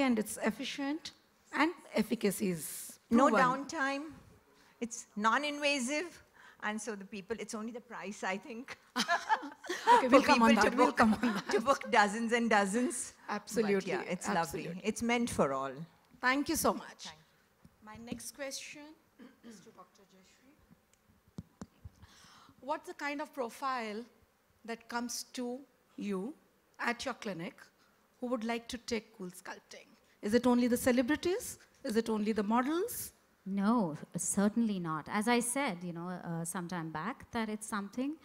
easy and it's efficient and efficacy is No downtime. It's non-invasive. And so the people, it's only the price, I think. Okay, we'll come on that. to We'll book, come on that. to book dozens and dozens. But Absolutely, yeah, it's absolutely. lovely. It's meant for all. Thank you so much. My next question is to Dr. Jayashree. What's the kind of profile that comes to you at your clinic who would like to take cool sculpting? Is it only the celebrities? Is it only the models? No, certainly not. As I said, you know, uh, some time back, that it's something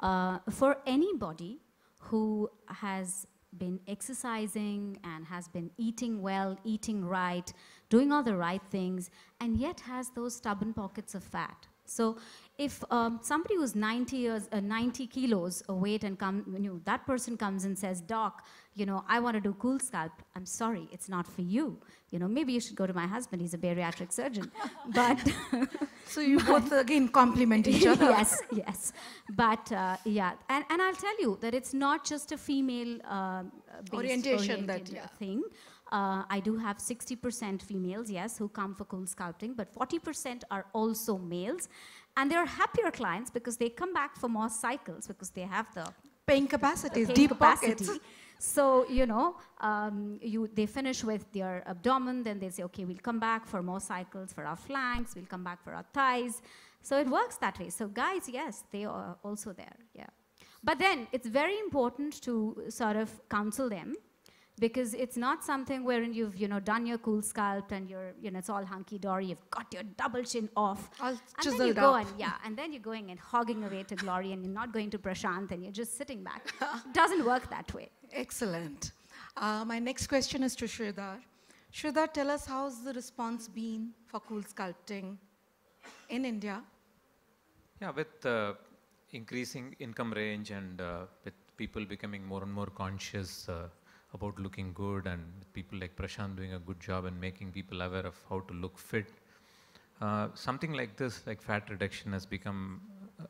uh, for anybody who has been exercising and has been eating well, eating right, doing all the right things, and yet has those stubborn pockets of fat. So if um, somebody who's 90 years, uh, 90 kilos weight and come, you know, that person comes and says, doc, you know, I want to do cool sculpt. I'm sorry, it's not for you. You know, maybe you should go to my husband. He's a bariatric surgeon. but So you both again complement each other. yes, yes. But uh, yeah, and, and I'll tell you that it's not just a female uh, Orientation that, yeah. thing. Uh, I do have 60% females, yes, who come for cool sculpting, but 40% are also males. And they're happier clients because they come back for more cycles because they have the Paying capacities, paying deep capacity. pockets. So, you know, um, you, they finish with their abdomen, then they say, okay, we'll come back for more cycles for our flanks, we'll come back for our thighs. So it works that way. So guys, yes, they are also there, yeah. But then it's very important to sort of counsel them because it's not something wherein you've, you know, done your cool sculpt and you're, you know, it's all hunky-dory, you've got your double chin off. All and then you chiseled go up. and, yeah, and then you're going and hogging away to glory and you're not going to Prashant and you're just sitting back. Doesn't work that way. Excellent. Uh, my next question is to Sridhar. Sridhar, tell us how's the response been for cool sculpting in India? Yeah, with uh, increasing income range and uh, with people becoming more and more conscious uh, about looking good and people like Prashant doing a good job and making people aware of how to look fit, uh, something like this, like fat reduction, has become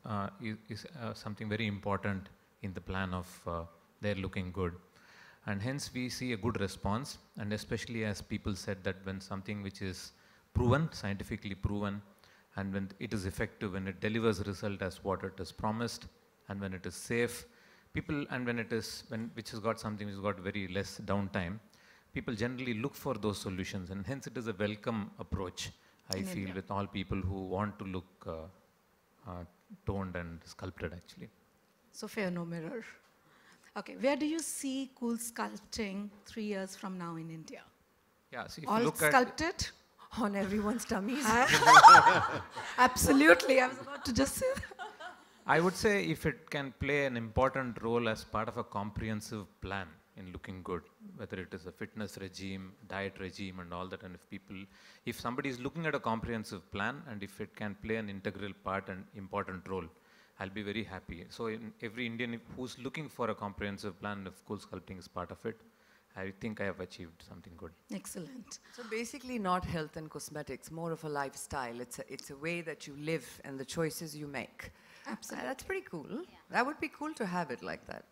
uh, is, uh, something very important in the plan of uh, their looking good. And hence we see a good response and especially as people said that when something which is proven, scientifically proven, and when it is effective, when it delivers result as what it is promised, and when it is safe, people, and when it is, when, which has got something which has got very less downtime, people generally look for those solutions, and hence it is a welcome approach, I feel, with all people who want to look uh, uh, toned and sculpted actually. So fair no mirror. Okay, where do you see cool sculpting three years from now in India? Yeah, so if you All look at sculpted? On everyone's tummies. Absolutely. I was about to just say that. I would say if it can play an important role as part of a comprehensive plan in looking good, whether it is a fitness regime, diet regime, and all that, and if people, if somebody is looking at a comprehensive plan and if it can play an integral part and important role, I'll be very happy. So, in every Indian who's looking for a comprehensive plan, if cool sculpting is part of it, I think I have achieved something good. Excellent. So basically not health and cosmetics, more of a lifestyle. It's a, it's a way that you live and the choices you make. Absolutely. Uh, that's pretty cool. That would be cool to have it like that.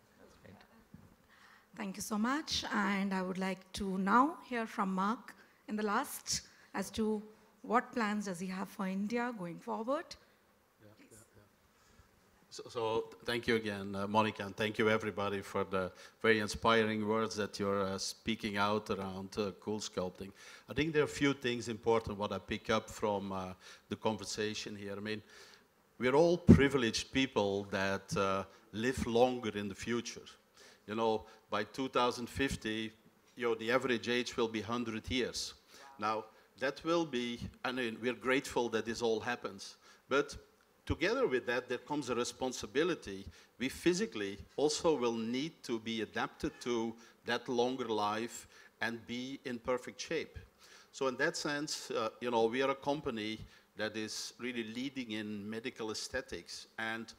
Thank you so much. And I would like to now hear from Mark in the last as to what plans does he have for India going forward. So, so thank you again, uh, Monica, and thank you everybody for the very inspiring words that you're uh, speaking out around uh, cool sculpting. I think there are a few things important what I pick up from uh, the conversation here. I mean, we're all privileged people that uh, live longer in the future. You know, by 2050, you know, the average age will be 100 years. Now, that will be, I mean, we're grateful that this all happens. But together with that, there comes a responsibility. We physically also will need to be adapted to that longer life and be in perfect shape. So in that sense, uh, you know, we are a company that is really leading in medical aesthetics. And,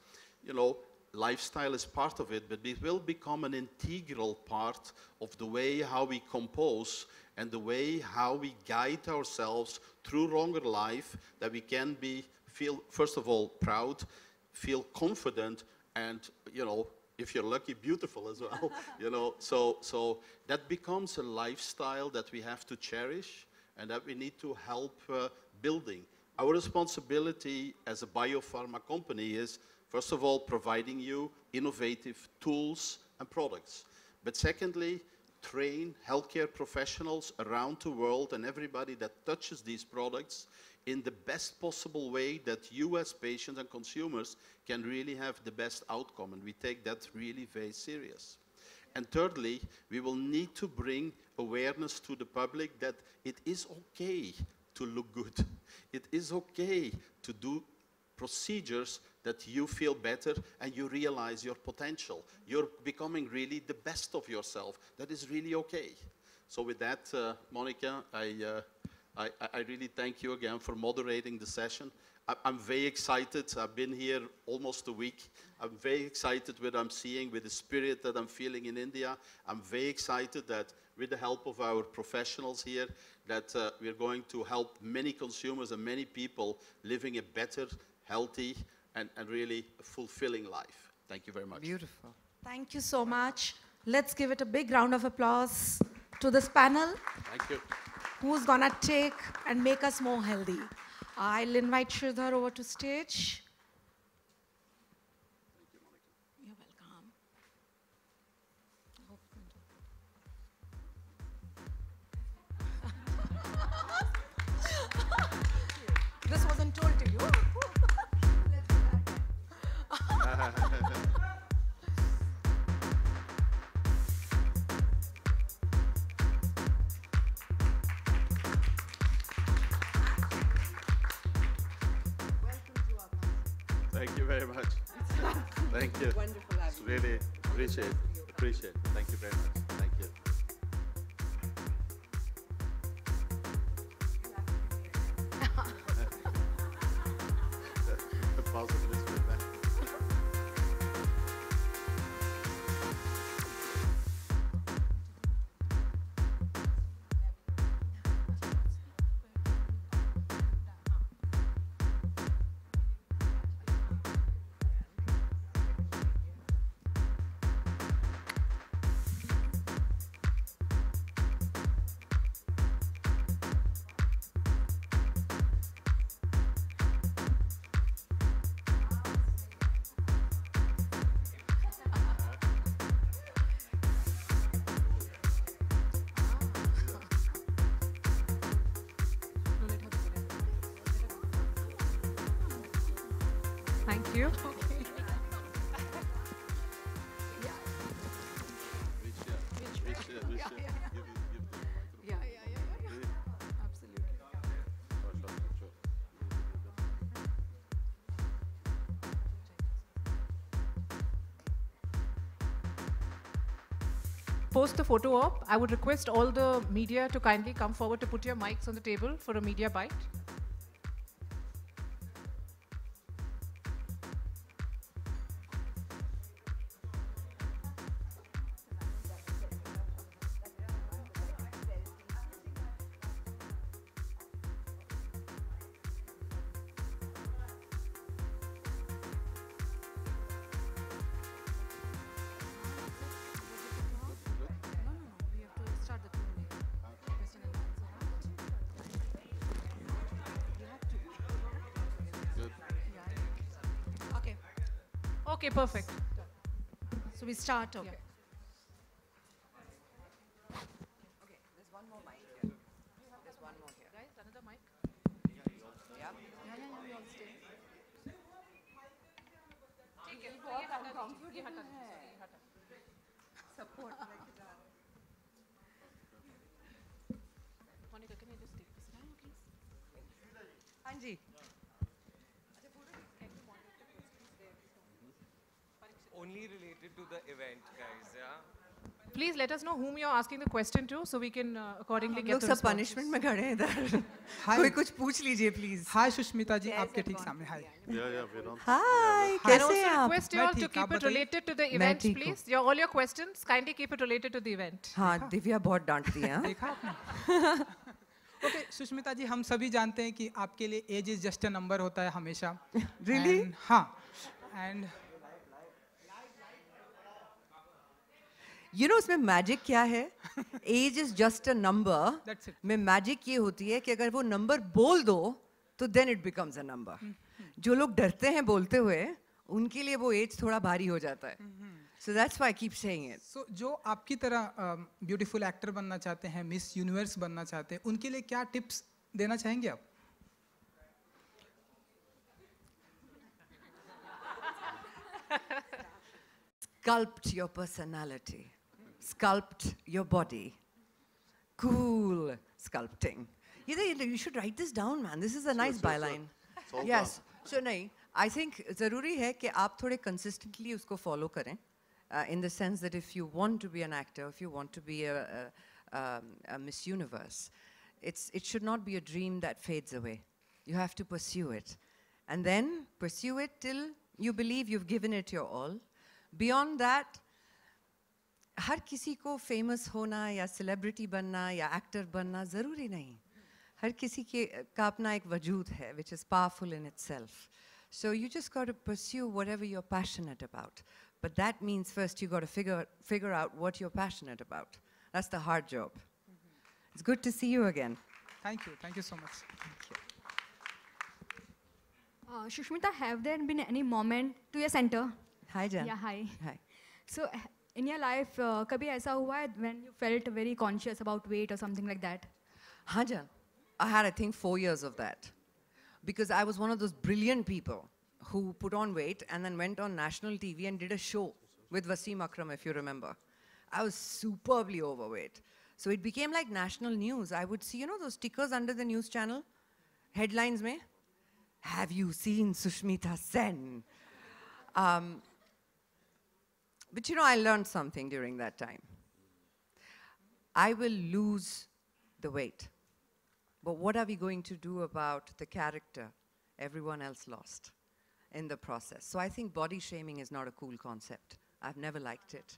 you know, lifestyle is part of it, but it will become an integral part of the way how we compose and the way how we guide ourselves through longer life that we can be feel first of all proud, feel confident, and you know if you're lucky, beautiful as well. you know, so so that becomes a lifestyle that we have to cherish and that we need to help uh, building. Our responsibility as a biopharma company is, first of all, providing you innovative tools and products. But secondly, train healthcare professionals around the world and everybody that touches these products in the best possible way that you as patients and consumers can really have the best outcome. And we take that really very serious. And thirdly, we will need to bring awareness to the public that it is okay to look good. It is okay to do procedures that you feel better and you realize your potential. You're becoming really the best of yourself. That is really okay. So with that, uh, Monica, I, uh, I, I really thank you again for moderating the session. I, I'm very excited. I've been here almost a week. I'm very excited with what I'm seeing, with the spirit that I'm feeling in India. I'm very excited that with the help of our professionals here, that uh, we're going to help many consumers and many people living a better, healthy, and, and really fulfilling life. Thank you very much. Beautiful. Thank you so much. Let's give it a big round of applause to this panel Thank you. who's gonna take and make us more healthy. I'll invite Sridhar over to stage. Thank you very much. Thank you. Wonderful you. Really appreciate, appreciate. Thank you very much. Sure, you. Post the photo op. I would request all the media to kindly come forward to put your mics on the table for a media bite. Okay, perfect. So we start. Okay. Okay, there's only related to the event, guys. Yeah. Please let us know whom you're asking the question to so we can uh, accordingly get the सब. Punishment में खड़े हैं इधर Hi. कोई कुछ पूछ लीजिए please हाय सुष्मिता जी आपके ठीक सामने हाय And कैसे हैं आप request you all to keep it related to the event, please. Your, all your questions, kindly keep it related to the event. हाँ दिव्या बहुत डांटती है हाँ? देखा आपने ओके सुष्मिता जी हम सभी जानते हैं कि आपके लिए age is just a number होता है हमेशा Really? हाँ एंड You know उसमें मैजिक क्या है? Age is just a number में मैजिक ये होती है कि अगर वो नंबर बोल दो तो then it becomes a number जो लोग डरते हैं बोलते हुए उनके लिए वो एज थोड़ा भारी हो जाता है. So that's why keep saying it so जो आपकी तरह ब्यूटीफुल एक्टर बनना चाहते हैं मिस यूनिवर्स बनना चाहते हैं उनके लिए क्या टिप्स देना चाहेंगे आप? Sculpt your personality, sculpt your body. Cool sculpting. You, know, you should write this down, man. This is a nice sure, sure. byline. It's all Yes. So नहीं, I think ज़रूरी है कि आप थोड़े consistently उसको follow करें. Uh, in the sense that if you want to be an actor, if you want to be a, a, um, a Miss Universe, it's, it should not be a dream that fades away. You have to pursue it. And then pursue it till you believe you've given it your all. Beyond that, हर किसी को famous होना या celebrity बनना या actor बनना ज़रूरी नहीं हर किसी के का अपना एक वजूद है which is powerful in itself so you just got to pursue whatever you are passionate about but that means first you got figure figure out what you are passionate about that's the hard job it's good to see you again thank you thank you so much thank you. Uh, Sushmita, have there been any moment to your center? Hi, Jan. Yeah, hi. Hi. So, in your life uh, kabhi aisa hua hai when you felt very conscious about weight or something like that? Haan i had i think 4 years of that. Because i was one of those brilliant people who put on weight and then went on national tv and did a show with Wasim Akram if you remember. I was superbly overweight. So it became like national news. I would see you know those stickers under the news channel? Headlines may have you seen sushmita sen? Um, but you know, I learned something during that time. I will lose the weight. But what are we going to do about the character everyone else lost in the process? So I think body shaming is not a cool concept. I've never liked it.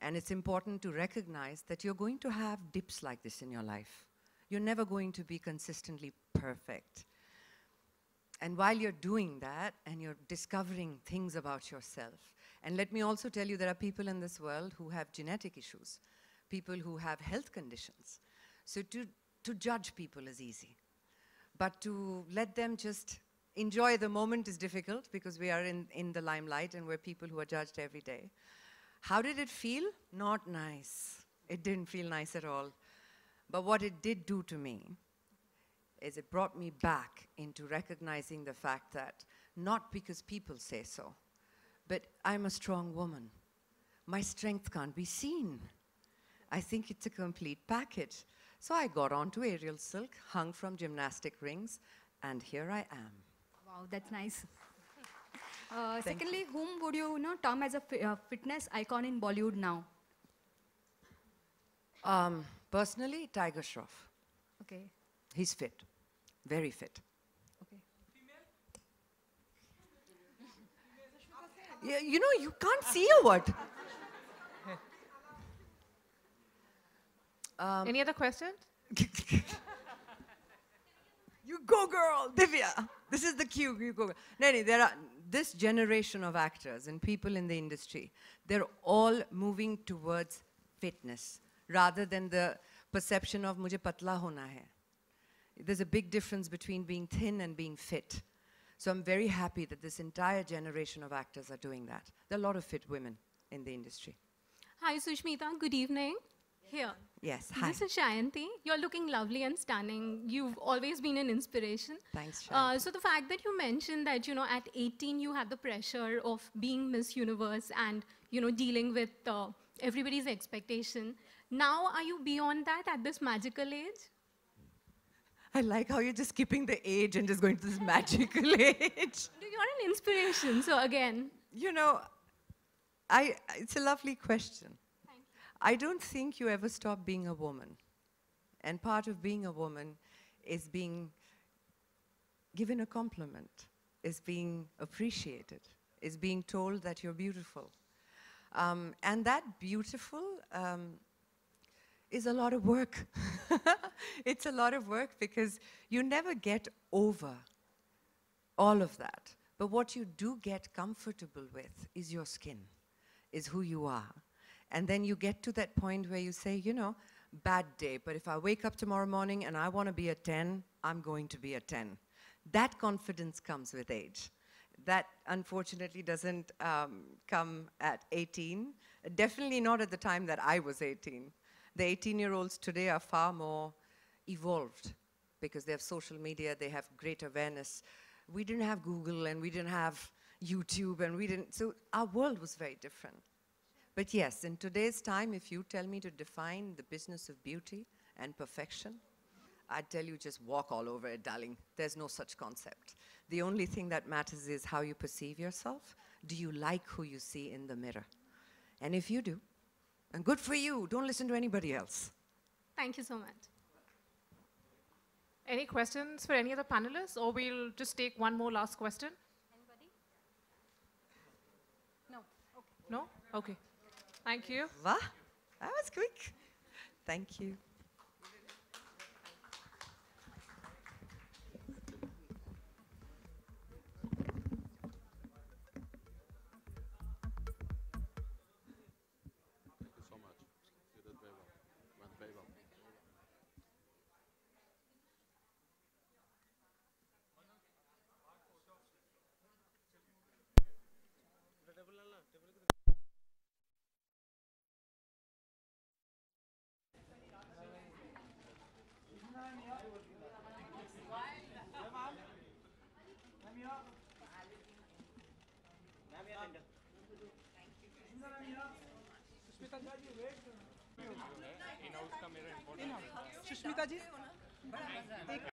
And it's important to recognize that you're going to have dips like this in your life. You're never going to be consistently perfect. And while you're doing that and you're discovering things about yourself, and let me also tell you there are people in this world who have genetic issues, people who have health conditions. So to, to judge people is easy. But to let them just enjoy the moment is difficult because we are in, in the limelight and we're people who are judged every day. How did it feel? Not nice. It didn't feel nice at all. But what it did do to me is it brought me back into recognizing the fact that not because people say so, but I'm a strong woman. My strength can't be seen. I think it's a complete package. So I got onto aerial silk, hung from gymnastic rings, and here I am. Wow, that's nice. Uh, secondly, whom would you, you know, term as a fi- uh, fitness icon in Bollywood now? Um, personally, Tiger Shroff. Okay. He's fit, very fit. Okay. Yeah, you know, you can't see or what? Um, Any other questions? You go, girl, Divya. This is the cue. You go. No, no, there are this generation of actors and people in the industry. They're all moving towards fitness rather than the perception of mujhe patla hona hai. There's a big difference between being thin and being fit. So I'm very happy that this entire generation of actors are doing that. There are a lot of fit women in the industry. Hi, Sushmita. Good evening. Here. Yes, hi. This is Shayanti. You're looking lovely and stunning. You've always been an inspiration. Thanks, Uh, so the fact that you mentioned that you know at 18 you had the pressure of being Miss Universe and you know dealing with uh, everybody's expectation. Now are you beyond that at this magical age? I like how you're just skipping the age and just going to this magical age. You're an inspiration. So again, You know, I, it's a lovely question. I don't think you ever stop being a woman. And part of being a woman is being given a compliment, is being appreciated, is being told that you're beautiful. Um, and that beautiful um, is a lot of work. it's a lot of work because you never get over all of that. But what you do get comfortable with is your skin, is who you are. And then you get to that point where you say, you know, bad day, but if I wake up tomorrow morning and I want to be a 10, I'm going to be a 10. That confidence comes with age. That unfortunately doesn't um, come at 18. Definitely not at the time that I was 18. The 18 year olds today are far more evolved because they have social media, they have great awareness. We didn't have Google and we didn't have YouTube and we didn't, so our world was very different. But yes, in today's time, if you tell me to define the business of beauty and perfection, I'd tell you just walk all over it, darling. There's no such concept. The only thing that matters is how you perceive yourself. Do you like who you see in the mirror? And if you do, and good for you, don't listen to anybody else. Thank you so much. Any questions for any of the panelists, or we'll just take one more last question? Anybody? No. No? Okay. Thank you. Wah, that was quick. Thank you. Sushmita ji? एक